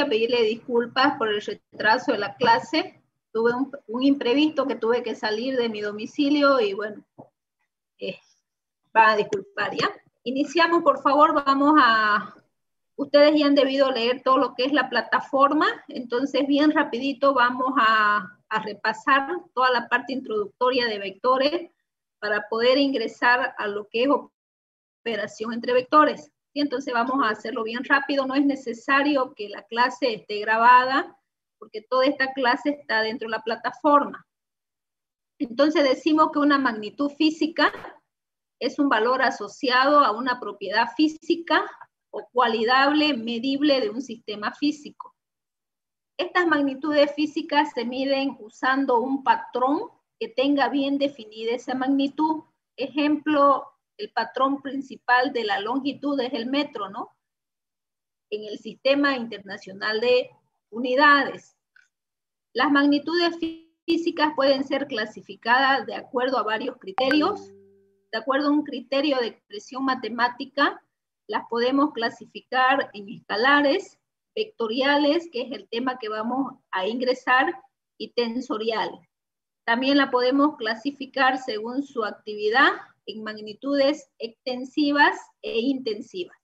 audiencia, pedirle disculpas por el retraso de la clase. Tuve un, imprevisto que tuve que salir de mi domicilio y bueno, eh, a disculpar ya. Iniciamos, por favor, vamos a... Ustedes ya han debido leer todo lo que es la plataforma, entonces bien rapidito vamos a, a repasar toda la parte introductoria de vectores para poder ingresar a lo que es operación entre vectores. Y entonces vamos a hacerlo bien rápido, no es necesario que la clase esté grabada, porque toda esta clase está dentro de la plataforma. Entonces decimos que una magnitud física es un valor asociado a una propiedad física o cualidable medible de un sistema físico. Estas magnitudes físicas se miden usando un patrón que tenga bien definida esa magnitud. Ejemplo, el patrón principal de la longitud es el metro, ¿no? En el sistema internacional de unidades. Las magnitudes físicas pueden ser clasificadas de acuerdo a varios criterios. De acuerdo a un criterio de expresión matemática, las podemos clasificar en escalares, vectoriales, que es el tema que vamos a ingresar, y tensoriales. También la podemos clasificar según su actividad en magnitudes extensivas e intensivas.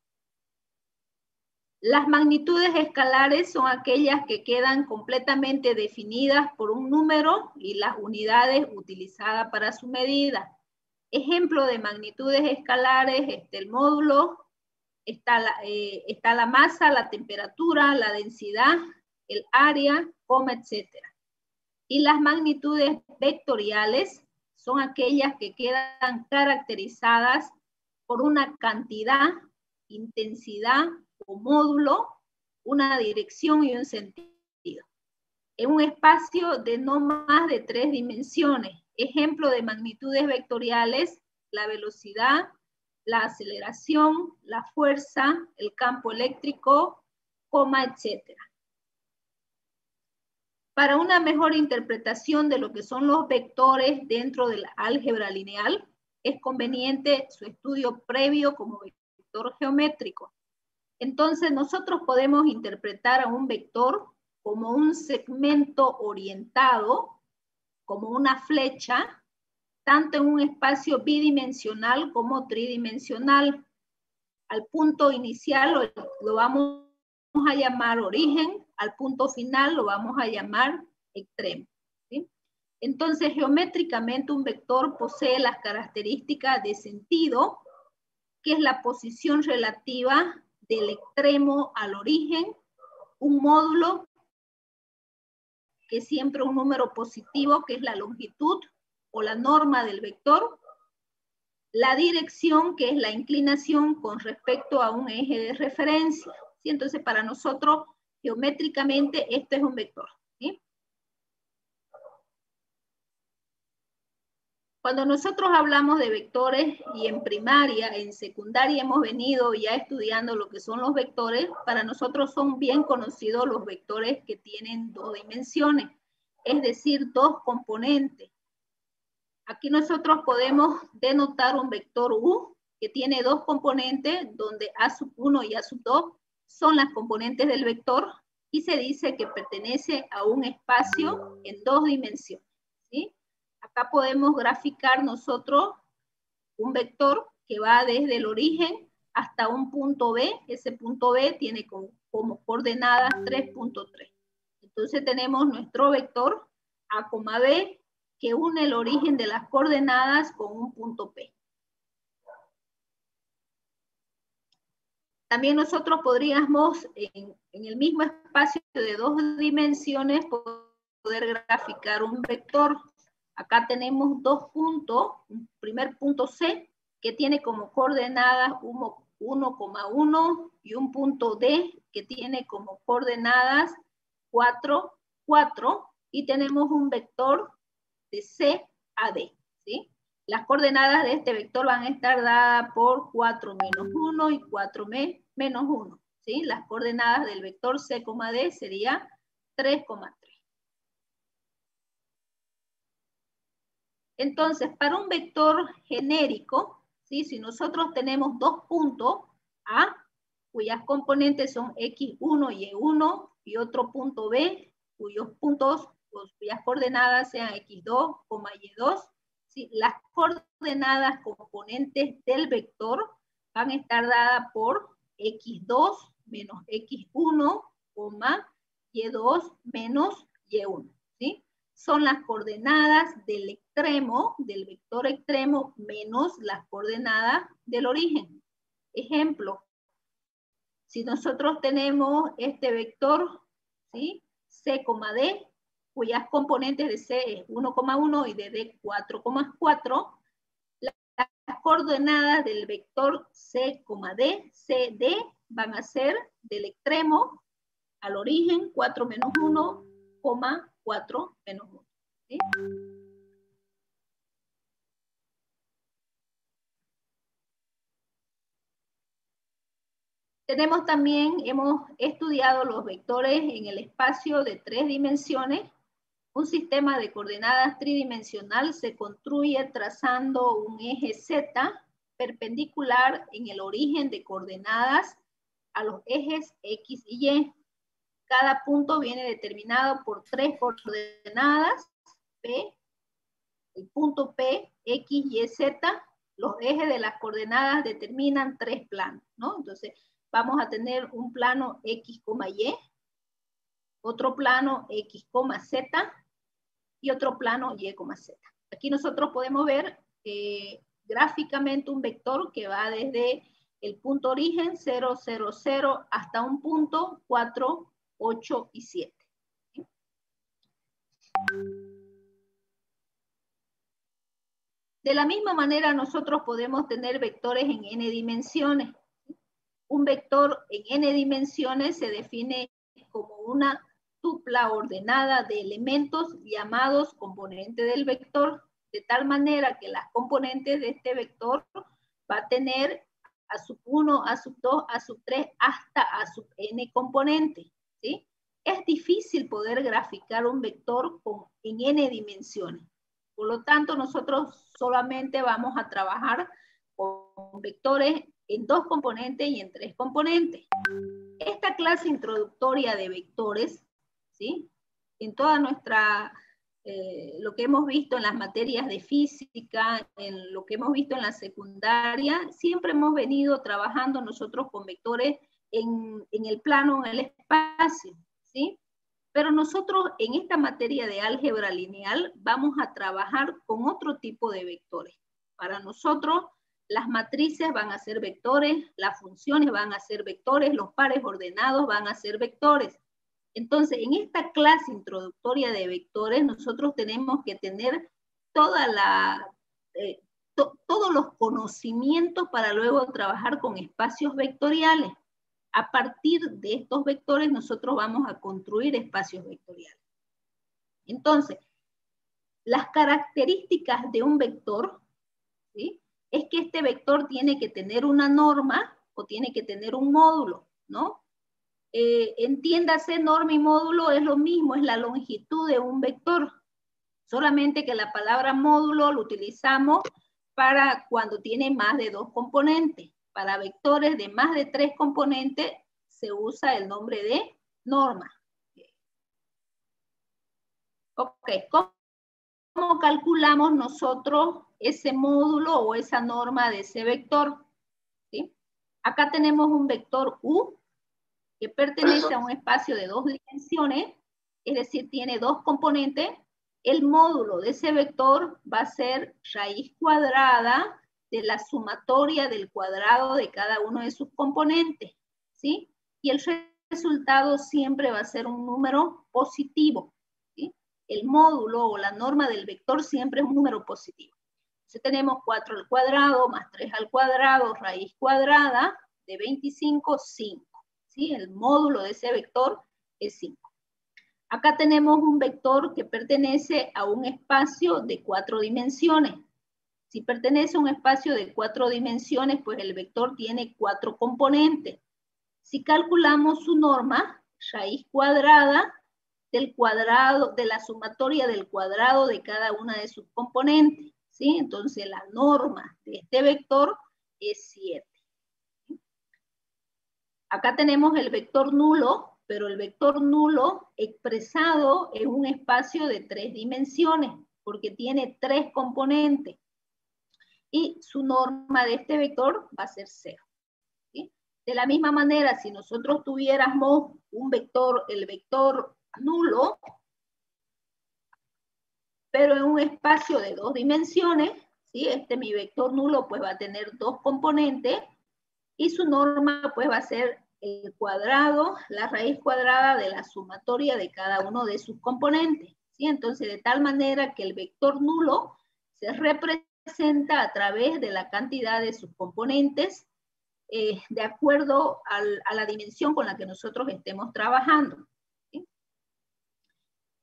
Las magnitudes escalares son aquellas que quedan completamente definidas por un número y las unidades utilizadas para su medida. Ejemplo de magnitudes escalares, este, el módulo, está la, eh, está la masa, la temperatura, la densidad, el área, coma, etc. Y las magnitudes vectoriales son aquellas que quedan caracterizadas por una cantidad, intensidad o módulo, una dirección y un sentido. En un espacio de no más de tres dimensiones. Ejemplo de magnitudes vectoriales, la velocidad, la aceleración, la fuerza, el campo eléctrico, coma, etcétera. Para una mejor interpretación de lo que son los vectores dentro del álgebra lineal, es conveniente su estudio previo como vector geométrico. Entonces, nosotros podemos interpretar a un vector como un segmento orientado, como una flecha, tanto en un espacio bidimensional como tridimensional. Al punto inicial lo, lo vamos a llamar origen, al punto final lo vamos a llamar extremo. Entonces, geométricamente un vector posee las características de sentido, que es la posición relativa del extremo al origen, un módulo, que es siempre un número positivo, que es la longitud o la norma del vector, la dirección, que es la inclinación con respecto a un eje de referencia. Entonces, para nosotros, geométricamente, este es un vector. Cuando nosotros hablamos de vectores y en primaria, en secundaria hemos venido ya estudiando lo que son los vectores, para nosotros son bien conocidos los vectores que tienen dos dimensiones, es decir, dos componentes. Aquí nosotros podemos denotar un vector U que tiene dos componentes donde A sub 1 y A sub 2 son las componentes del vector y se dice que pertenece a un espacio en dos dimensiones. Acá podemos graficar nosotros un vector que va desde el origen hasta un punto B. Ese punto B tiene como, como coordenadas 3.3. Entonces tenemos nuestro vector A, B que une el origen de las coordenadas con un punto P. También nosotros podríamos, en, el mismo espacio de dos dimensiones, poder graficar un vector. Acá tenemos dos puntos, un primer punto C, que tiene como coordenadas 1,1 y un punto D, que tiene como coordenadas 4, 4, y tenemos un vector de C a D, ¿sí? Las coordenadas de este vector van a estar dadas por 4 menos 1 y 4 menos 1. ¿sí? Las coordenadas del vector C, D sería 3,3. Entonces, para un vector genérico, ¿sí? si nosotros tenemos dos puntos A, cuyas componentes son X1 y E1, y otro punto B, cuyos puntos, cuyas coordenadas sean x2, y2. Las coordenadas componentes del vector van a estar dadas por x2 menos x1, y2 menos y1. ¿sí? Son las coordenadas del extremo, del vector extremo, menos las coordenadas del origen. Ejemplo, si nosotros tenemos este vector, ¿sí? C, D, cuyas componentes de C es 1,1 y de D 4,4, las coordenadas del vector C, D, CD van a ser del extremo al origen 4 menos 1, 4 menos 1. ¿sí? Tenemos también, hemos estudiado los vectores en el espacio de tres dimensiones. Un sistema de coordenadas tridimensional se construye trazando un eje Z perpendicular en el origen de coordenadas a los ejes X y Y. Cada punto viene determinado por tres coordenadas, P, el punto P, X, Y, Z. Los ejes de las coordenadas determinan tres planos, ¿no? Entonces, vamos a tener un plano X, Y, otro plano X, Z y otro plano Y, Z. Aquí nosotros podemos ver eh, gráficamente un vector que va desde el punto origen 0, 0, 0 hasta un punto 4, 8 y 7. De la misma manera nosotros podemos tener vectores en n dimensiones. Un vector en n dimensiones se define como una tupla ordenada de elementos llamados componentes del vector, de tal manera que las componentes de este vector va a tener a sub 1, a sub 2, a sub 3, hasta a sub n componentes. ¿sí? Es difícil poder graficar un vector con, en n dimensiones. Por lo tanto, nosotros solamente vamos a trabajar con vectores en dos componentes y en tres componentes. Esta clase introductoria de vectores, ¿sí? en toda nuestra, eh, lo que hemos visto en las materias de física, en lo que hemos visto en la secundaria, siempre hemos venido trabajando nosotros con vectores en, en el plano, en el espacio, ¿sí? Pero nosotros en esta materia de álgebra lineal vamos a trabajar con otro tipo de vectores. Para nosotros, las matrices van a ser vectores, las funciones van a ser vectores, los pares ordenados van a ser vectores. Entonces, en esta clase introductoria de vectores, nosotros tenemos que tener toda la, eh, todos los conocimientos para luego trabajar con espacios vectoriales. A partir de estos vectores, nosotros vamos a construir espacios vectoriales. Entonces, las características de un vector es que este vector tiene que tener una norma o tiene que tener un módulo, ¿no? Eh, entiéndase, norma y módulo es lo mismo, es la longitud de un vector. Solamente que la palabra módulo lo utilizamos para cuando tiene más de dos componentes. Para vectores de más de tres componentes se usa el nombre de norma. Ok, ¿cómo calculamos nosotros ese módulo o esa norma de ese vector. ¿sí? Acá tenemos un vector U que pertenece a un espacio de dos dimensiones, es decir, tiene dos componentes. El módulo de ese vector va a ser raíz cuadrada de la sumatoria del cuadrado de cada uno de sus componentes, ¿sí? Y el resultado siempre va a ser un número positivo, ¿sí? El módulo o la norma del vector siempre es un número positivo. Entonces tenemos 4 al cuadrado más 3 al cuadrado, raíz cuadrada de 25, 5. ¿Sí? El módulo de ese vector es 5. Acá tenemos un vector que pertenece a un espacio de cuatro dimensiones. Si pertenece a un espacio de cuatro dimensiones, pues el vector tiene cuatro componentes. Si calculamos su norma, raíz cuadrada del cuadrado, de la sumatoria del cuadrado de cada una de sus componentes. ¿sí? Entonces la norma de este vector es 7. Acá tenemos el vector nulo, pero el vector nulo expresado en un espacio de tres dimensiones, porque tiene tres componentes. Y su norma de este vector va a ser cero. De la misma manera, si nosotros tuviéramos un vector, el vector nulo, pero en un espacio de dos dimensiones, este mi vector nulo pues va a tener dos componentes y su norma pues va a ser el cuadrado, la raíz cuadrada de la sumatoria de cada uno de sus componentes. ¿sí? Entonces, de tal manera que el vector nulo se representa a través de la cantidad de sus componentes eh, de acuerdo a la dimensión con la que nosotros estemos trabajando.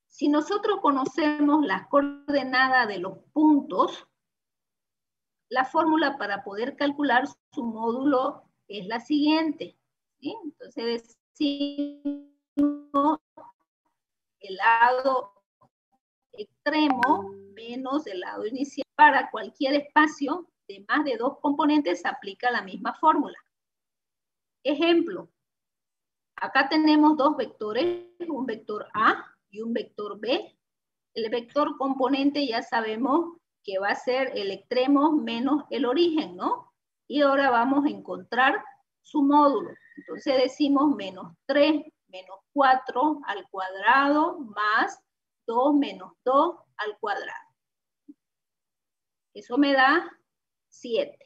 Si nosotros conocemos las coordenadas de los puntos, la fórmula para poder calcular su módulo es la siguiente. Entonces decimos el lado extremo menos el lado inicial. Para cualquier espacio de más de dos componentes se aplica la misma fórmula. Ejemplo, acá tenemos dos vectores, un vector A y un vector B. El vector componente ya sabemos que va a ser el extremo menos el origen, ¿no? Y ahora vamos a encontrar su módulo. Entonces decimos menos 3 menos 4 al cuadrado más 2 menos 2 al cuadrado. Eso me da 7.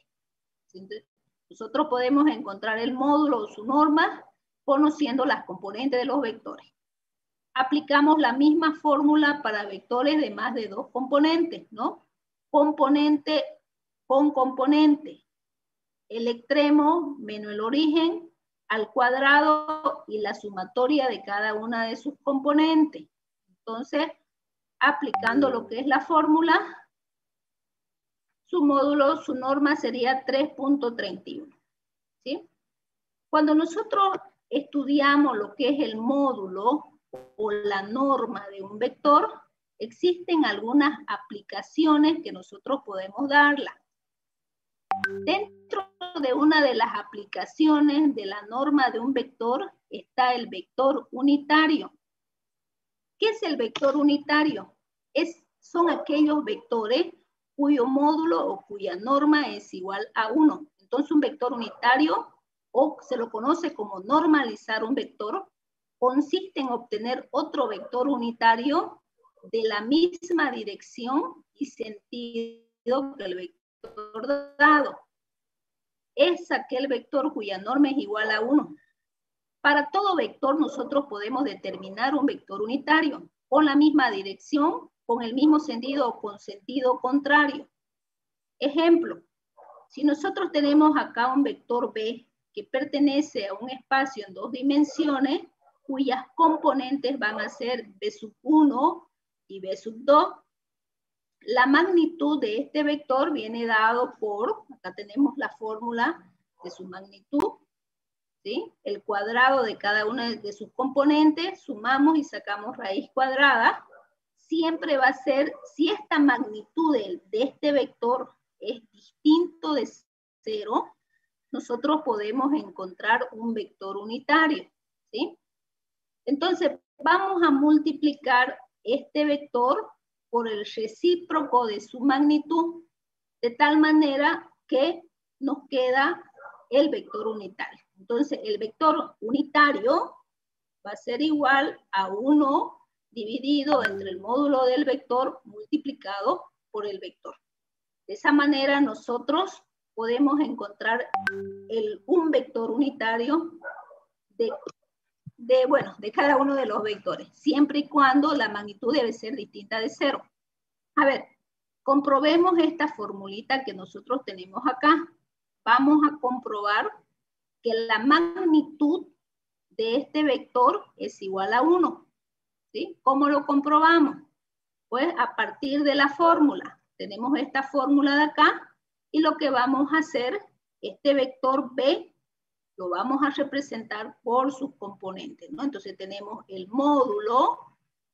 nosotros podemos encontrar el módulo o su norma conociendo las componentes de los vectores. Aplicamos la misma fórmula para vectores de más de dos componentes, ¿no? Componente con componente. El extremo menos el origen al cuadrado y la sumatoria de cada una de sus componentes. Entonces, aplicando lo que es la fórmula, su módulo, su norma sería 3.31. ¿sí? Cuando nosotros estudiamos lo que es el módulo o la norma de un vector, existen algunas aplicaciones que nosotros podemos darla. Dentro de una de las aplicaciones de la norma de un vector está el vector unitario. ¿Qué es el vector unitario? Es, son aquellos vectores cuyo módulo o cuya norma es igual a 1. Entonces un vector unitario, o se lo conoce como normalizar un vector, consiste en obtener otro vector unitario de la misma dirección y sentido que el vector dado. Es aquel vector cuya norma es igual a 1. Para todo vector nosotros podemos determinar un vector unitario con la misma dirección con el mismo sentido o con sentido contrario. Ejemplo, si nosotros tenemos acá un vector B que pertenece a un espacio en dos dimensiones, cuyas componentes van a ser B sub 1 y B sub 2, la magnitud de este vector viene dado por, acá tenemos la fórmula de su magnitud, ¿sí? el cuadrado de cada una de sus componentes, sumamos y sacamos raíz cuadrada, siempre va a ser, si esta magnitud de, este vector es distinto de cero, nosotros podemos encontrar un vector unitario, ¿sí? Entonces, vamos a multiplicar este vector por el recíproco de su magnitud, de tal manera que nos queda el vector unitario. Entonces, el vector unitario va a ser igual a 1 dividido entre el módulo del vector multiplicado por el vector. De esa manera nosotros podemos encontrar el, un vector unitario de, de, bueno, de cada uno de los vectores, siempre y cuando la magnitud debe ser distinta de cero. A ver, comprobemos esta formulita que nosotros tenemos acá. Vamos a comprobar que la magnitud de este vector es igual a 1. ¿Cómo lo comprobamos? Pues a partir de la fórmula. Tenemos esta fórmula de acá y lo que vamos a hacer, este vector B, lo vamos a representar por sus componentes, ¿no? Entonces tenemos el módulo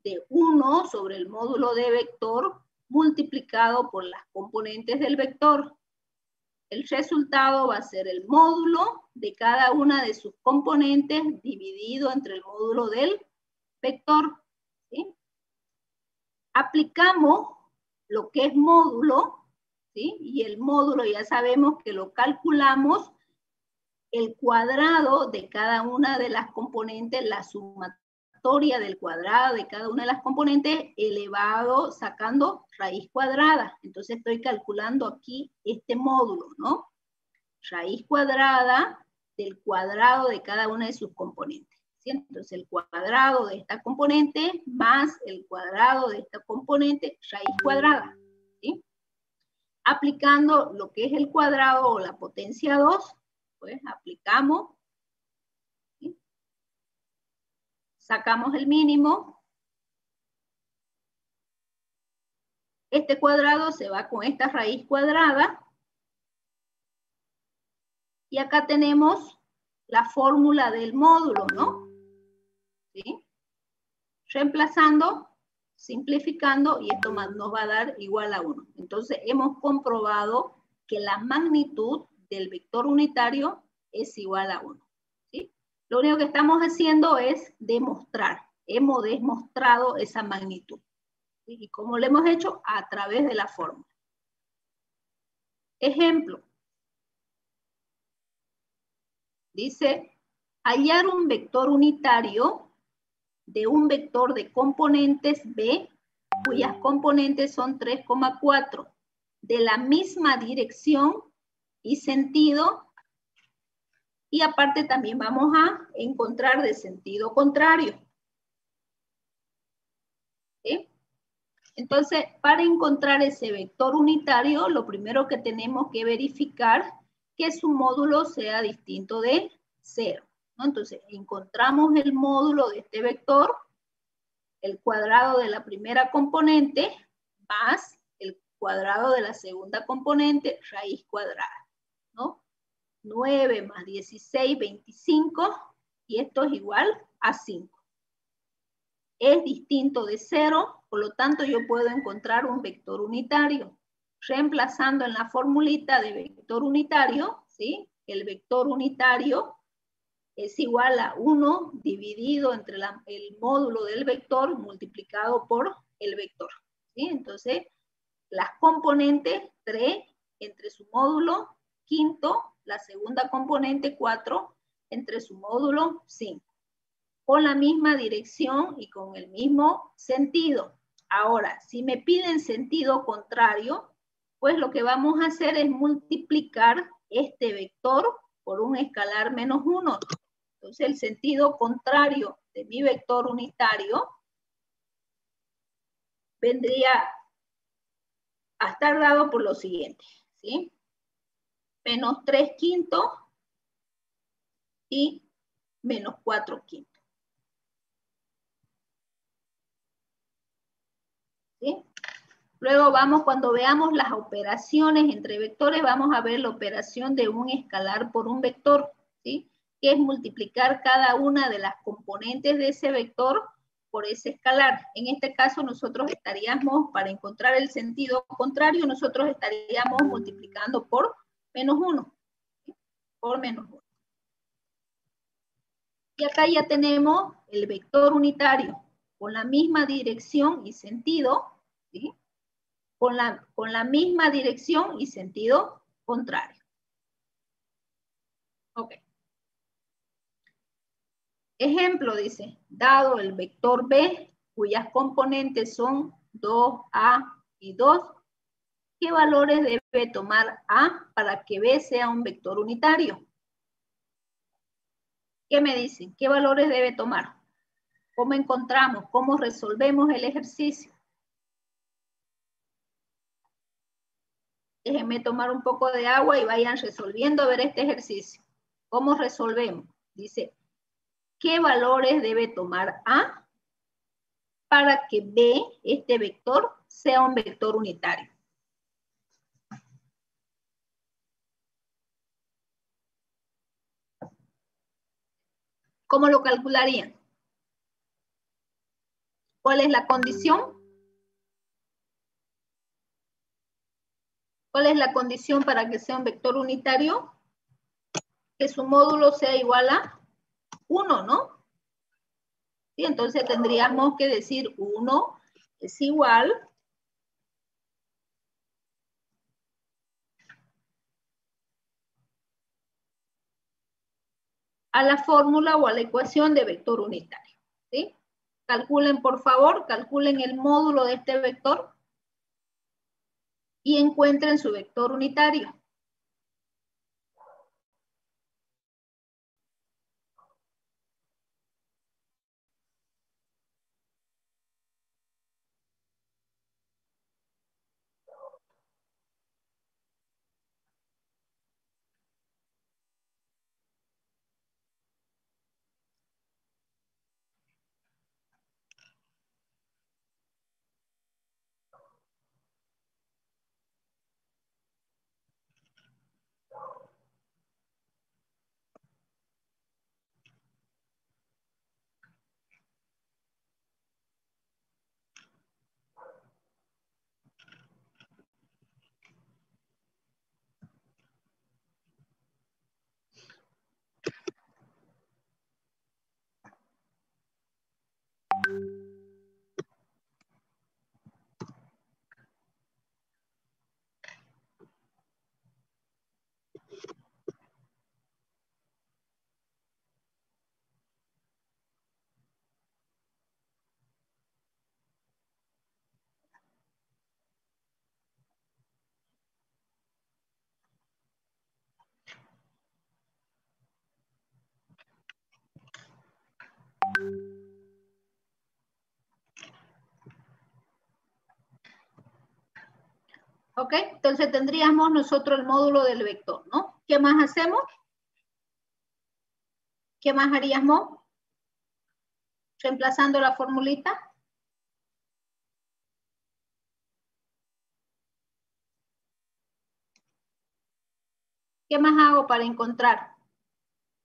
de 1 sobre el módulo de vector multiplicado por las componentes del vector. el resultado va a ser el módulo de cada una de sus componentes dividido entre el módulo del vector. Aplicamos lo que es módulo, ¿sí? y el módulo ya sabemos que lo calculamos el cuadrado de cada una de las componentes, la sumatoria del cuadrado de cada una de las componentes elevado sacando raíz cuadrada. Entonces estoy calculando aquí este módulo, ¿no? Raíz cuadrada del cuadrado de cada una de sus componentes. Entonces el cuadrado de esta componente más el cuadrado de esta componente, raíz cuadrada. ¿sí? Aplicando lo que es el cuadrado o la potencia 2, pues aplicamos, sacamos el mínimo, este cuadrado se va con esta raíz cuadrada, y acá tenemos la fórmula del módulo, ¿no? ¿Sí? Reemplazando, simplificando, y esto nos va a dar igual a 1. Entonces, hemos comprobado que la magnitud del vector unitario es igual a 1. ¿sí? Lo único que estamos haciendo es demostrar. Hemos demostrado esa magnitud. ¿Y cómo lo hemos hecho? A través de la fórmula. Ejemplo. Dice, hallar un vector unitario de un vector de componentes B, cuyas componentes son 3,4, de la misma dirección y sentido. Y aparte también vamos a encontrar de sentido contrario. Entonces, para encontrar ese vector unitario, lo primero que tenemos que verificar que su módulo sea distinto de cero. Entonces, encontramos el módulo de este vector, el cuadrado de la primera componente, más el cuadrado de la segunda componente, raíz cuadrada. 9 más 16, 25, y esto es igual a 5. Es distinto de 0, por lo tanto yo puedo encontrar un vector unitario. Reemplazando en la formulita de vector unitario, ¿sí? El vector unitario es igual a 1 dividido entre el módulo del vector multiplicado por el vector. Entonces, las componentes 3 entre su módulo quinto, la segunda componente 4, entre su módulo 5, con la misma dirección y con el mismo sentido. Ahora, si me piden sentido contrario, pues lo que vamos a hacer es multiplicar este vector por un escalar menos 1. Entonces, el sentido contrario de mi vector unitario vendría a estar dado por lo siguiente, ¿sí? Menos 3 quintos y menos 4 quintos. ¿Sí? Luego vamos, cuando veamos las operaciones entre vectores, vamos a ver la operación de un escalar por un vector, ¿sí? que es multiplicar cada una de las componentes de ese vector por ese escalar. En este caso nosotros estaríamos, para encontrar el sentido contrario, nosotros estaríamos multiplicando por menos 1, por menos 1. Y acá ya tenemos el vector unitario con la misma dirección y sentido, ¿sí? con, la, con la misma dirección y sentido contrario. Ok. Ejemplo, dice, dado el vector B, cuyas componentes son 2A y 2, ¿qué valores debe tomar A para que B sea un vector unitario? ¿Qué me dicen? ¿Qué valores debe tomar? ¿Cómo encontramos? ¿Cómo resolvemos el ejercicio? Déjenme tomar un poco de agua y vayan resolviendo a ver este ejercicio. ¿Cómo resolvemos? Dice, ¿qué valores debe tomar A para que B, este vector, sea un vector unitario? ¿Cómo lo calcularían? ¿Cuál es la condición? ¿Cuál es la condición para que sea un vector unitario? Que su módulo sea igual a 1, ¿no? Sí, entonces tendríamos que decir 1 es igual a la fórmula o a la ecuación de vector unitario. ¿sí? Calculen, por favor, calculen el módulo de este vector y encuentren su vector unitario. ¿Ok? Entonces tendríamos nosotros el módulo del vector, ¿no? ¿Qué más hacemos? ¿Qué más haríamos? Reemplazando la formulita. ¿Qué más hago para encontrar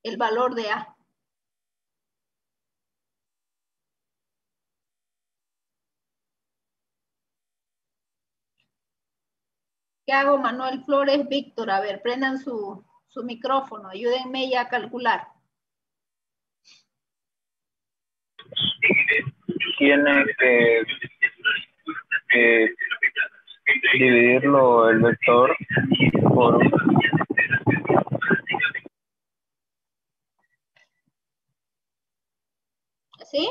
el valor de A? ¿Qué hago, Manuel Flores, Víctor? A ver, prendan su, micrófono, ayúdenme ya a calcular. Tiene que, dividirlo el vector por ¿Sí?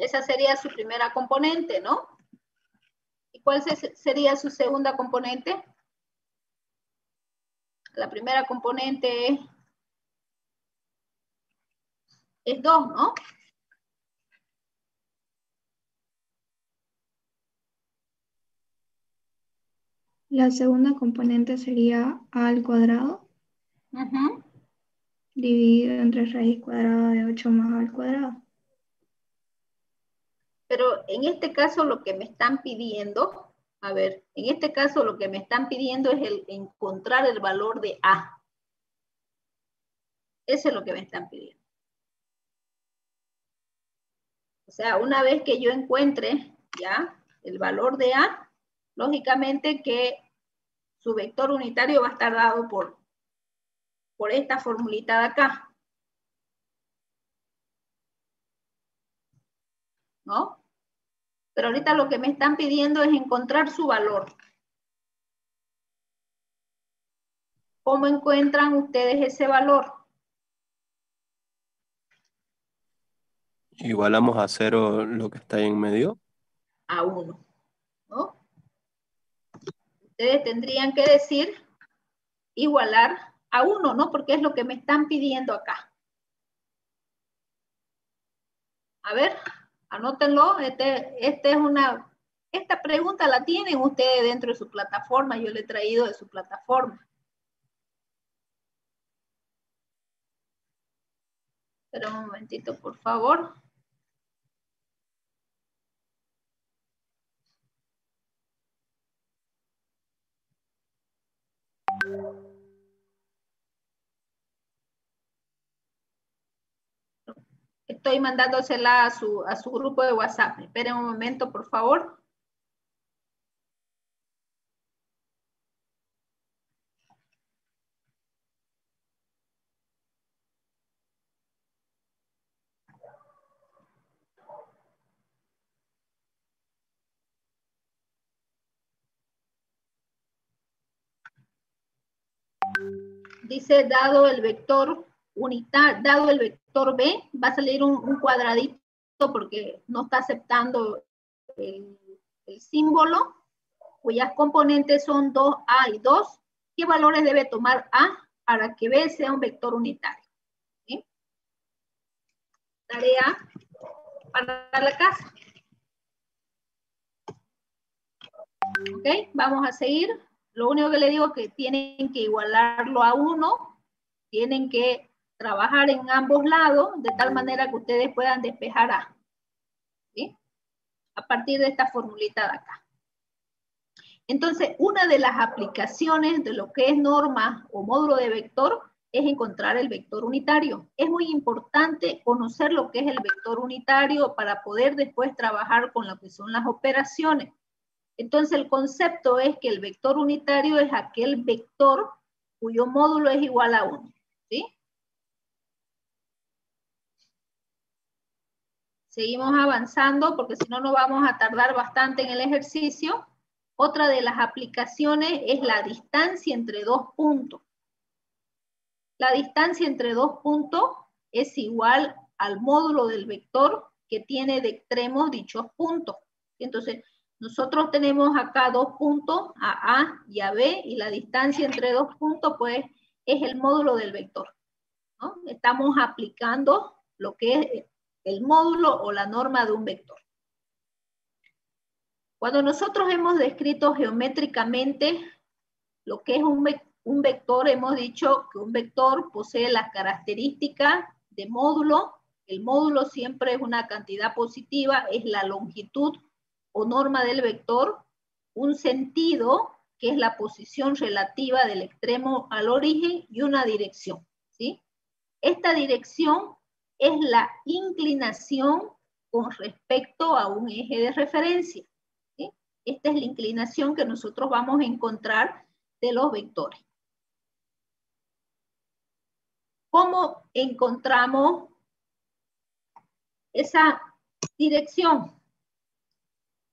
Esa sería su primera componente, ¿no? ¿Y cuál sería su segunda componente? La primera componente es 2, ¿no? La segunda componente sería a al cuadrado. Dividido entre raíz cuadrada de 8 más a al cuadrado. Pero en este caso lo que me están pidiendo, a ver, en este caso lo que me están pidiendo es el encontrar el valor de A. Eso es lo que me están pidiendo. O sea, una vez que yo encuentre ya el valor de A, lógicamente que su vector unitario va a estar dado por, por esta formulita de acá. ¿No? Pero ahorita lo que me están pidiendo es encontrar su valor. ¿Cómo encuentran ustedes ese valor? Igualamos a cero lo que está ahí en medio. A uno. ¿no? Ustedes tendrían que decir igualar a uno, ¿no? Porque es lo que me están pidiendo acá. A ver, Anótenlo, este, este, es una, esta pregunta la tienen ustedes dentro de su plataforma, yo le he traído de su plataforma. Espera un momentito, por favor. Estoy mandándosela a su, a su grupo de WhatsApp. Esperen un momento, por favor. dice dado el vector unitario, dado el vector B, va a salir un, cuadradito porque no está aceptando el, símbolo, cuyas componentes son 2A y 2. ¿Qué valores debe tomar A para que B sea un vector unitario? Tarea para la casa. Ok, vamos a seguir. Lo único que le digo es que tienen que igualarlo a uno, tienen que trabajar en ambos lados de tal manera que ustedes puedan despejar A. ¿sí? A partir de esta formulita de acá. Entonces, una de las aplicaciones de lo que es norma o módulo de vector es encontrar el vector unitario. Es muy importante conocer lo que es el vector unitario para poder después trabajar con lo que son las operaciones. Entonces el concepto es que el vector unitario es aquel vector cuyo módulo es igual a 1. ¿sí? Seguimos avanzando porque si no nos vamos a tardar bastante en el ejercicio. Otra de las aplicaciones es la distancia entre dos puntos. La distancia entre dos puntos es igual al módulo del vector que tiene de extremos dichos puntos. Entonces, nosotros tenemos acá dos puntos, a A y B, y la distancia entre dos puntos, pues, es el módulo del vector. Estamos aplicando lo que es el módulo o la norma de un vector. Cuando nosotros hemos descrito geométricamente lo que es un, un vector, hemos dicho que un vector posee las características de módulo. El módulo siempre es una cantidad positiva, es la longitud o norma del vector, un sentido, que es la posición relativa del extremo al origen, y una dirección. ¿sí? Esta dirección es la inclinación con respecto a un eje de referencia. Esta es la inclinación que nosotros vamos a encontrar de los vectores. ¿Cómo encontramos esa dirección?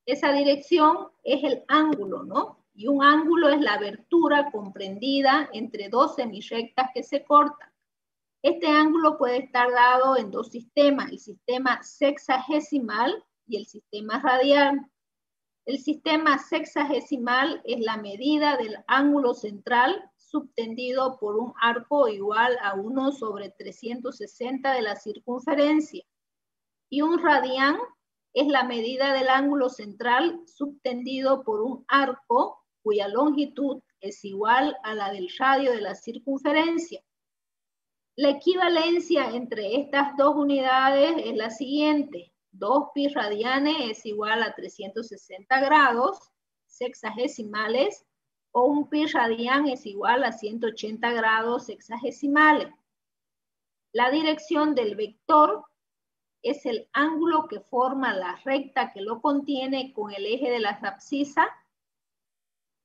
Esa dirección es el ángulo, ¿no? Y un ángulo es la abertura comprendida entre dos semirrectas que se cortan. Este ángulo puede estar dado en dos sistemas, el sistema sexagesimal y el sistema radial. El sistema sexagesimal es la medida del ángulo central subtendido por un arco igual a 1 sobre 360 de la circunferencia. Y un radián es la medida del ángulo central subtendido por un arco cuya longitud es igual a la del radio de la circunferencia. La equivalencia entre estas dos unidades es la siguiente. 2 pi radianes es igual a 360 grados sexagesimales o un pi radian es igual a 180 grados sexagesimales. La dirección del vector es el ángulo que forma la recta que lo contiene con el eje de la abscisa,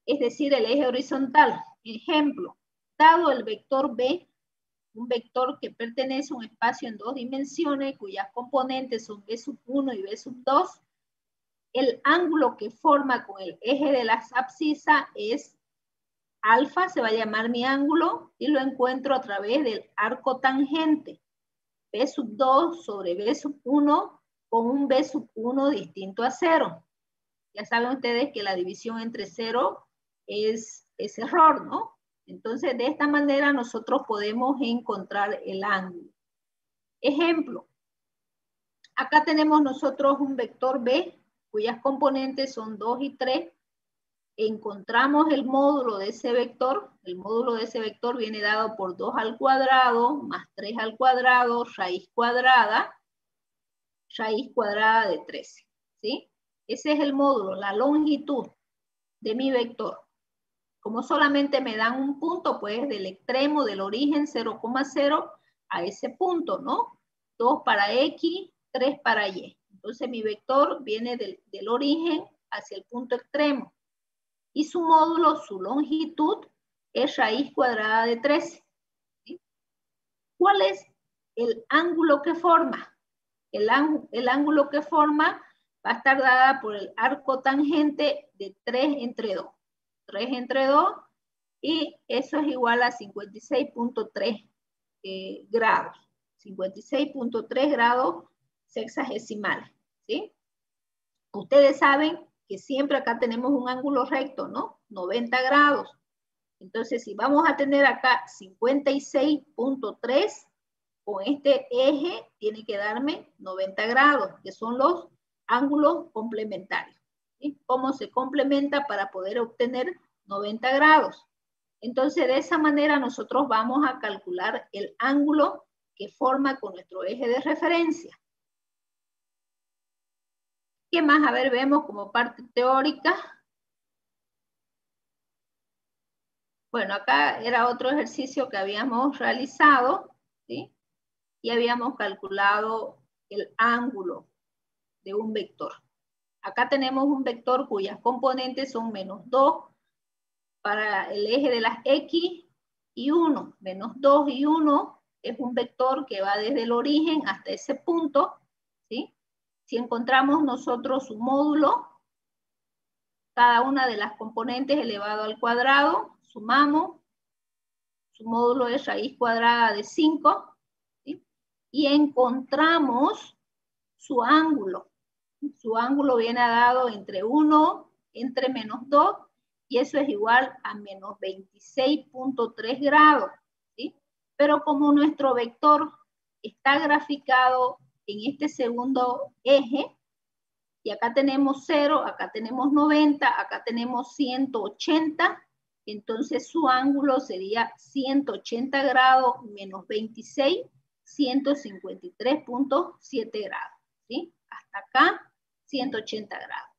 es decir, el eje horizontal. Ejemplo, dado el vector B, un vector que pertenece a un espacio en dos dimensiones cuyas componentes son B sub 1 y B sub 2, el ángulo que forma con el eje de la abscisa es alfa, se va a llamar mi ángulo, y lo encuentro a través del arco tangente. B sub 2 sobre B sub 1 con un B sub 1 distinto a 0. Ya saben ustedes que la división entre 0 es, es error, ¿no? Entonces, de esta manera nosotros podemos encontrar el ángulo. Ejemplo, acá tenemos nosotros un vector B cuyas componentes son 2 y 3 encontramos el módulo de ese vector, el módulo de ese vector viene dado por 2 al cuadrado más 3 al cuadrado, raíz cuadrada, raíz cuadrada de 13, ¿sí? Ese es el módulo, la longitud de mi vector. Como solamente me dan un punto, pues del extremo del origen 0,0 a ese punto, ¿no? 2 para X, 3 para Y. Entonces mi vector viene del, origen hacia el punto extremo. Y su módulo, su longitud, es raíz cuadrada de 13. ¿Cuál es el ángulo que forma? El, el ángulo que forma va a estar dada por el arco tangente de 3 entre 2. 3 entre 2 y eso es igual a 56.3 eh, grados. 56.3 grados sexagesimales. ¿sí? Ustedes saben que siempre acá tenemos un ángulo recto, ¿no? 90 grados. Entonces, si vamos a tener acá 56.3, con este eje tiene que darme 90 grados, que son los ángulos complementarios. Cómo se complementa para poder obtener 90 grados. Entonces, de esa manera nosotros vamos a calcular el ángulo que forma con nuestro eje de referencia. ¿Qué más? A ver, vemos como parte teórica. Bueno, acá era otro ejercicio que habíamos realizado. Y habíamos calculado el ángulo de un vector. Acá tenemos un vector cuyas componentes son menos 2 para el eje de las X y 1. Menos 2 y 1 es un vector que va desde el origen hasta ese punto. ¿sí? Si encontramos nosotros su módulo, cada una de las componentes elevado al cuadrado, sumamos, su módulo es raíz cuadrada de 5, ¿sí? y encontramos su ángulo su ángulo viene dado entre 1, entre menos 2, y eso es igual a menos 26.3 grados. ¿sí? Pero como nuestro vector está graficado en este segundo eje, y acá tenemos 0, acá tenemos 90, acá tenemos 180, entonces su ángulo sería 180 grados menos 26, 153.7 grados. ¿sí? Hasta acá 180 grados.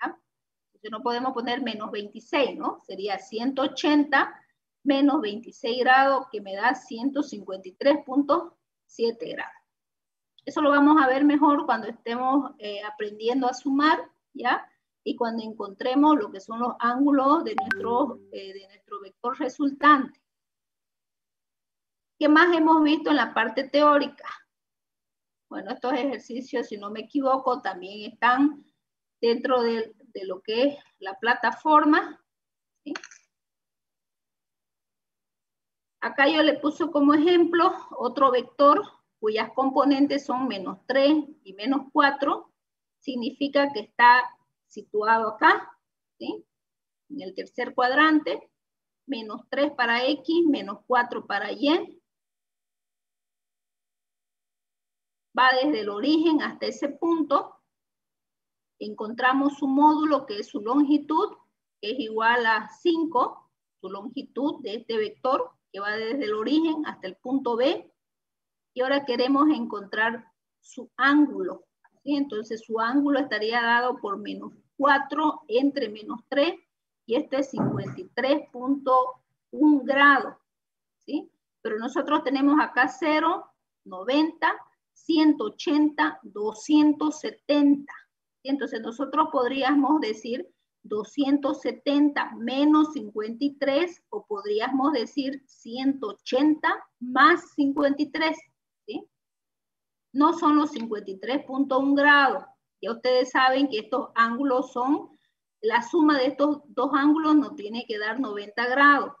Entonces no podemos poner menos 26, ¿no? Sería 180 menos 26 grados, que me da 153.7 grados. Eso lo vamos a ver mejor cuando estemos eh, aprendiendo a sumar, ¿ya? Y cuando encontremos lo que son los ángulos de nuestro, eh, de nuestro vector resultante. ¿Qué más hemos visto en la parte teórica? Bueno, estos ejercicios, si no me equivoco, también están dentro de, lo que es la plataforma. Acá yo le puse como ejemplo otro vector cuyas componentes son menos 3 y menos 4. Significa que está situado acá, en el tercer cuadrante. Menos 3 para X, menos 4 para Y. va desde el origen hasta ese punto. Encontramos su módulo, que es su longitud, que es igual a 5, su longitud de este vector, que va desde el origen hasta el punto B. Y ahora queremos encontrar su ángulo. Entonces su ángulo estaría dado por menos 4 entre menos 3, y este es 53.1 grados. ¿sí? Pero nosotros tenemos acá 0, 90, 180, 270. Entonces nosotros podríamos decir 270 menos 53 o podríamos decir 180 más 53. ¿sí? No son los 53.1 grados. Ya ustedes saben que estos ángulos son, la suma de estos dos ángulos nos tiene que dar 90 grados.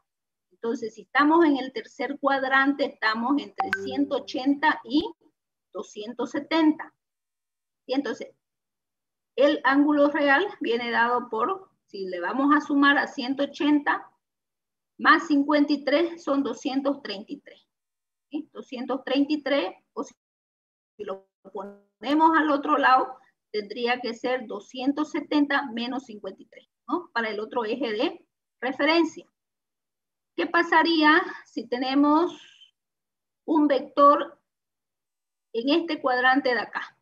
Entonces, si estamos en el tercer cuadrante, estamos entre 180 y 270. Y entonces, el ángulo real viene dado por, si le vamos a sumar a 180, más 53 son 233. 233, o si lo ponemos al otro lado, tendría que ser 270 menos 53, ¿no? Para el otro eje de referencia. ¿Qué pasaría si tenemos un vector en este cuadrante de acá.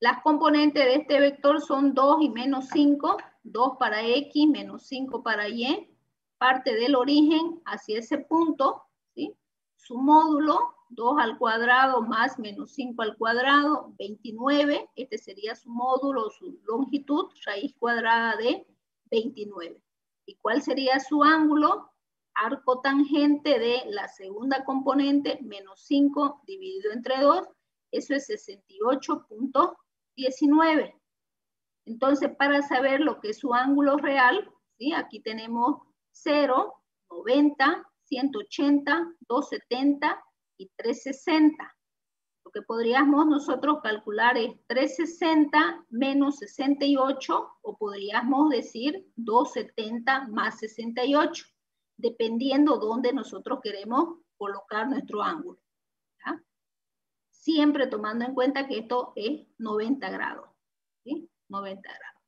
Las componentes de este vector son 2 y menos 5, 2 para x, menos 5 para y, parte del origen hacia ese punto, ¿sí? Su módulo, 2 al cuadrado más menos 5 al cuadrado, 29, este sería su módulo, su longitud, raíz cuadrada de 29. ¿Y cuál sería su ángulo? Arco tangente de la segunda componente, menos 5 dividido entre 2, eso es 68.19. Entonces, para saber lo que es su ángulo real, aquí tenemos 0, 90, 180, 270 y 360. Lo que podríamos nosotros calcular es 360 menos 68 o podríamos decir 270 más 68, dependiendo dónde nosotros queremos colocar nuestro ángulo. Siempre tomando en cuenta que esto es 90 grados. ¿sí? 90 grados.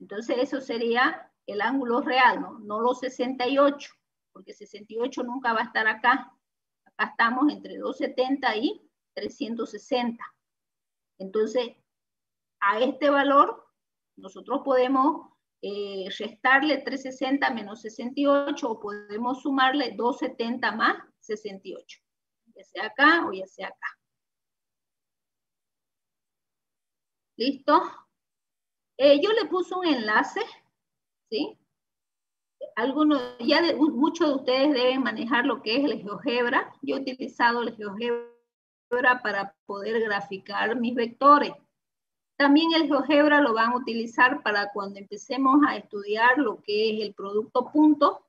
Entonces eso sería el ángulo real, ¿no? No los 68, porque 68 nunca va a estar acá. Acá estamos entre 270 y 360. Entonces, a este valor, nosotros podemos eh, restarle 360 menos 68 o podemos sumarle 270 más 68, ya sea acá o ya sea acá. ¿Listo? Eh, yo le puse un enlace, ¿sí? Algunos, ya muchos de ustedes deben manejar lo que es el GeoGebra. Yo he utilizado el GeoGebra para poder graficar mis vectores. También el GeoGebra lo van a utilizar para cuando empecemos a estudiar lo que es el producto punto.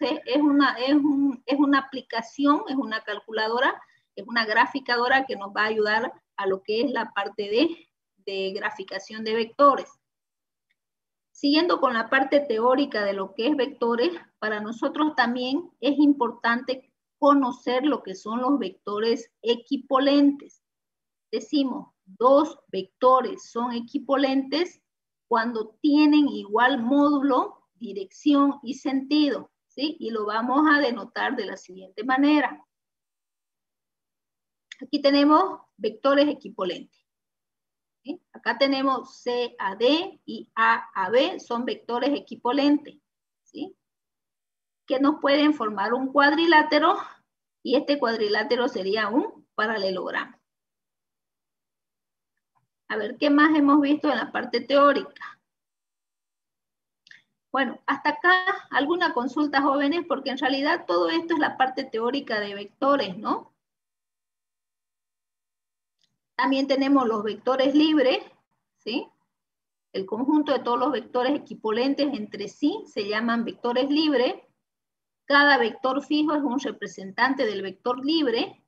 es, una, es, es una aplicación, es una calculadora, es una graficadora que nos va a ayudar a lo que es la parte de de graficación de vectores. Siguiendo con la parte teórica de lo que es vectores, para nosotros también es importante conocer lo que son los vectores equipolentes. Decimos, dos vectores son equipolentes cuando tienen igual módulo, dirección y sentido, ¿sí? Y lo vamos a denotar de la siguiente manera. Aquí tenemos vectores equipolentes. Acá tenemos C a D y A a B, son vectores equipolentes, ¿sí? Que nos pueden formar un cuadrilátero y este cuadrilátero sería un paralelogramo. A ver, ¿qué más hemos visto en la parte teórica? Bueno, hasta acá alguna consulta, jóvenes, porque en realidad todo esto es la parte teórica de vectores, ¿no? También tenemos los vectores libres, ¿sí? El conjunto de todos los vectores equipolentes entre sí se llaman vectores libres. Cada vector fijo es un representante del vector libre.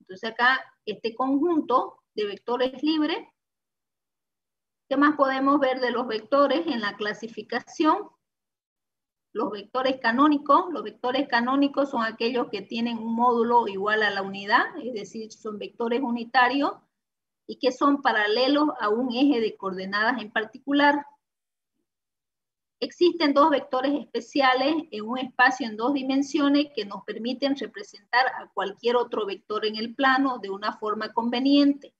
Entonces acá este conjunto de vectores libres. ¿Qué más podemos ver de los vectores en la clasificación? Los vectores canónicos. Los vectores canónicos son aquellos que tienen un módulo igual a la unidad, es decir, son vectores unitarios y que son paralelos a un eje de coordenadas en particular. Existen dos vectores especiales en un espacio en dos dimensiones que nos permiten representar a cualquier otro vector en el plano de una forma conveniente.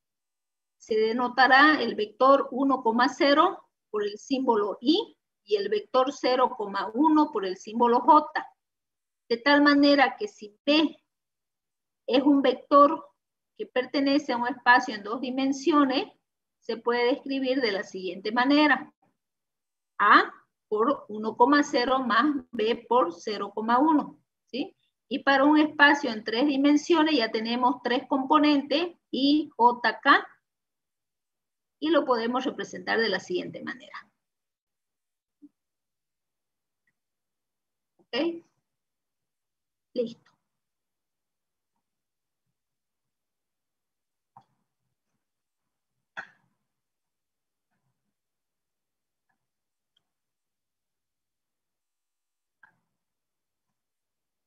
Se denotará el vector 1,0 por el símbolo i y el vector 0,1 por el símbolo j. De tal manera que si p es un vector que pertenece a un espacio en dos dimensiones, se puede describir de la siguiente manera. A por 1,0 más B por 0,1. ¿sí? Y para un espacio en tres dimensiones ya tenemos tres componentes, I, J, K, y lo podemos representar de la siguiente manera. ¿Ok? Listo.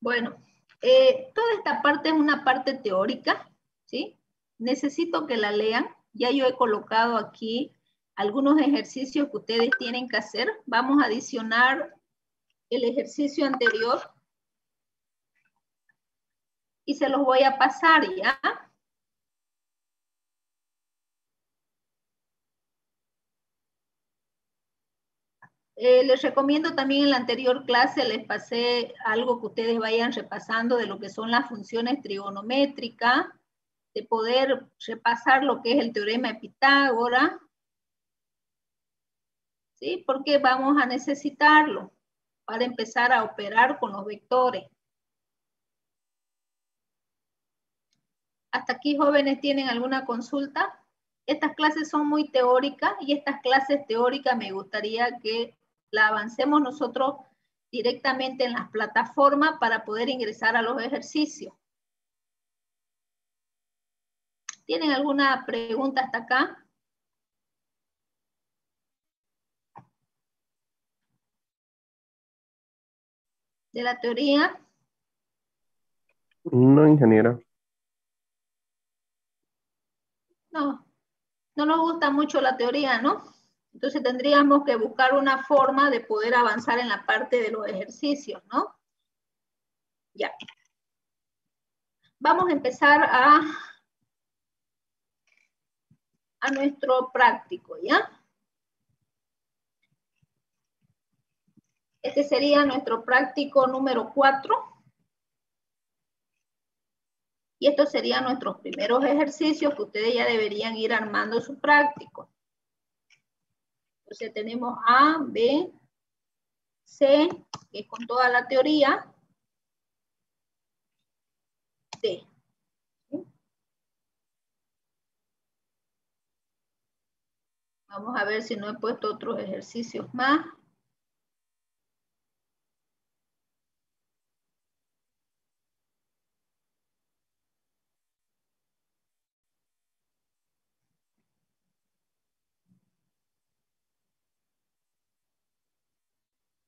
Bueno, eh, toda esta parte es una parte teórica, ¿sí? Necesito que la lean. Ya yo he colocado aquí algunos ejercicios que ustedes tienen que hacer. Vamos a adicionar el ejercicio anterior y se los voy a pasar ya. Eh, les recomiendo también en la anterior clase les pasé algo que ustedes vayan repasando de lo que son las funciones trigonométricas de poder repasar lo que es el teorema de Pitágoras, ¿sí? Porque vamos a necesitarlo para empezar a operar con los vectores. ¿Hasta aquí, jóvenes, tienen alguna consulta? Estas clases son muy teóricas y estas clases teóricas me gustaría que la avancemos nosotros directamente en las plataformas para poder ingresar a los ejercicios. ¿Tienen alguna pregunta hasta acá? ¿De la teoría? No, ingeniera. No, no nos gusta mucho la teoría, ¿no? Entonces tendríamos que buscar una forma de poder avanzar en la parte de los ejercicios, ¿no? Ya. Vamos a empezar a, a nuestro práctico, ¿ya? Este sería nuestro práctico número 4. Y estos serían nuestros primeros ejercicios que ustedes ya deberían ir armando su práctico. Entonces tenemos A, B, C, que es con toda la teoría, D. Vamos a ver si no he puesto otros ejercicios más.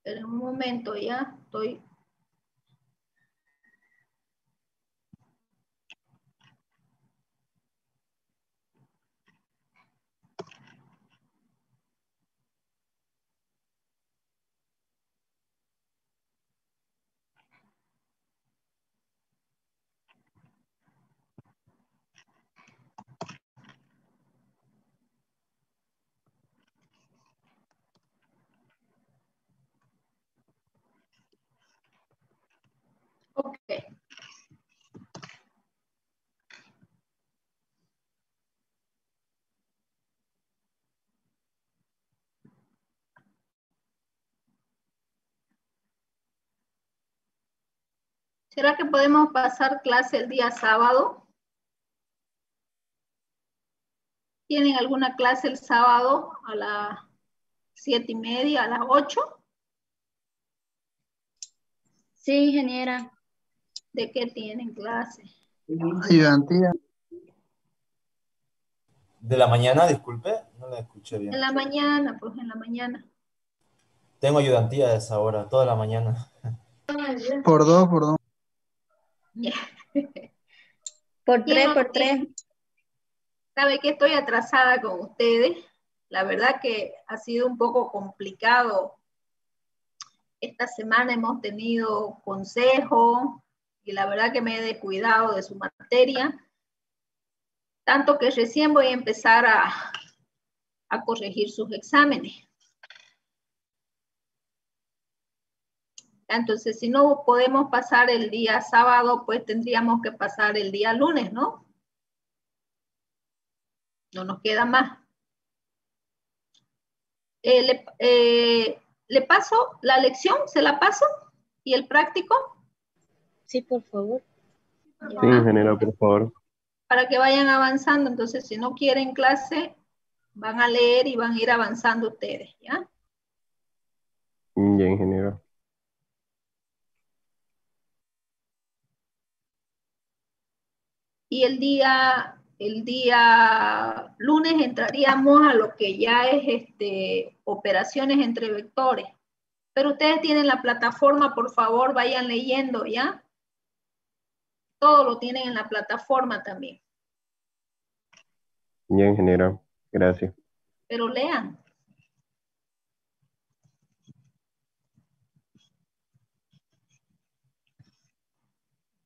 en un momento ya estoy Ok. ¿Será que podemos pasar clase el día sábado? ¿Tienen alguna clase el sábado a las siete y media, a las ocho? Sí, ingeniera. ¿De qué tienen clase? Ayudantía. ¿De la mañana, disculpe? No la escuché bien. En la mañana, pues en la mañana. Tengo ayudantía a esa hora, toda la mañana. Por dos, por dos. Por tres, por tres. Sabe que estoy atrasada con ustedes. La verdad que ha sido un poco complicado. Esta semana hemos tenido consejo y la verdad que me he descuidado de su materia. Tanto que recién voy a empezar a, a corregir sus exámenes. Entonces, si no podemos pasar el día sábado, pues tendríamos que pasar el día lunes, ¿no? No nos queda más. Eh, le, eh, ¿Le paso la lección? ¿Se la paso? ¿Y el práctico? Sí, por favor. Sí, ingeniero, por favor. Para que vayan avanzando. Entonces, si no quieren clase, van a leer y van a ir avanzando ustedes, ¿ya? Ya, ingeniero. y el día, el día lunes entraríamos a lo que ya es este, operaciones entre vectores. Pero ustedes tienen la plataforma, por favor, vayan leyendo, ¿ya? Todo lo tienen en la plataforma también. Ya, ingeniero. Gracias. Pero lean.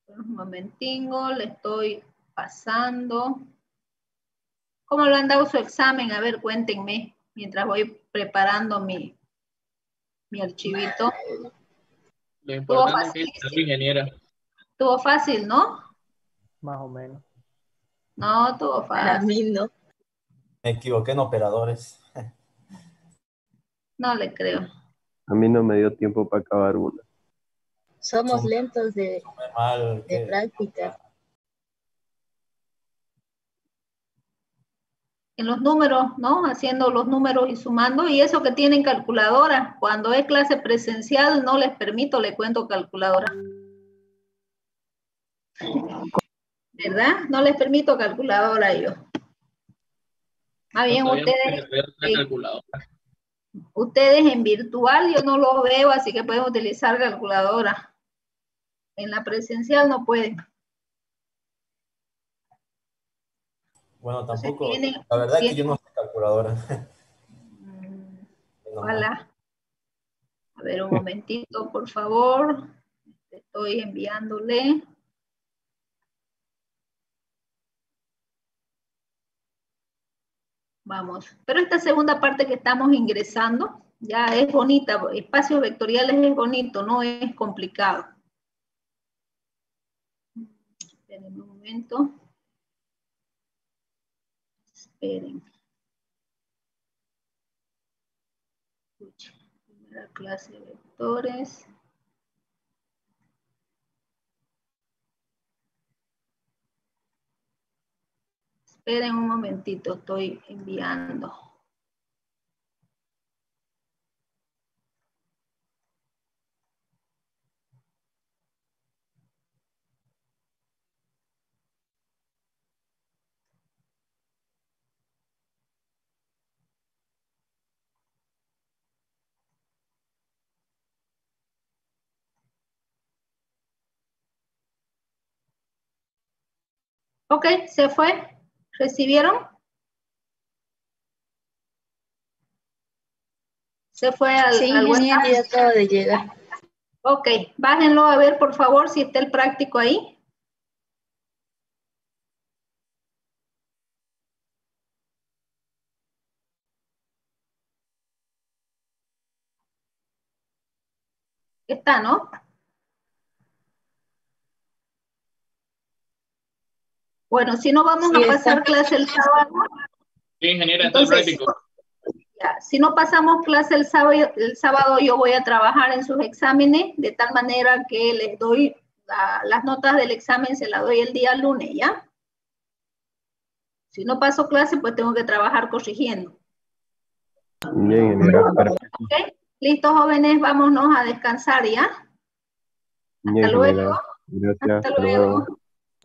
Un momentingo, le estoy pasando. ¿Cómo lo han dado su examen? A ver, cuéntenme, mientras voy preparando mi, mi archivito. Lo importante es que ingeniera. Estuvo fácil, ¿no? Más o menos. No, Para fácil. mí no. Me equivoqué en operadores. No le creo. A mí no me dio tiempo para acabar una. Somos lentos de, mal. de que- práctica. En los números, ¿no? Haciendo los números y sumando. Y eso que tienen calculadora. Cuando es clase presencial, no les permito, le cuento calculadora. ¿Verdad? No les permito calculadora yo. Más bien, No que ustedes, ustedes en virtual yo no lo veo, así que pueden utilizar calculadora. En la presencial no pueden. Bueno, tampoco. tienen- La verdad que tienen- yo no sé calculadora. Mm, mal. Ojalá. A ver, un momentito, por favor. Estoy enviándole. Vamos. Pero esta segunda parte que estamos ingresando ya es bonita. Espacios vectoriales es bonito, no es complicado. Esperen un momento. Esperen. Escuche, Primera clase de vectores. Esperen un momentito, estoy enviando. Ok, se fue. ¿Recibieron? Se fue al, Sí, al WhatsApp. ya acabo de llegar. Ok, bájenlo a ver, por favor, si está el práctico ahí. Está, ¿no? Bueno, si no vamos Sí, a pasar está. clase el sábado, Sí, ingeniera, está entonces, práctico. ya, si no pasamos clase el sábado, el sábado yo voy a trabajar en sus exámenes, de tal manera que les doy la- las notas del examen, se las doy el día lunes, ¿ya? Si no paso clase, pues tengo que trabajar corrigiendo. Bien, ingeniera. Perfecto. ¿Ok? Listo, jóvenes, vámonos a descansar, ¿ya? Bien, Hasta luego. Gracias. Hasta Hasta luego.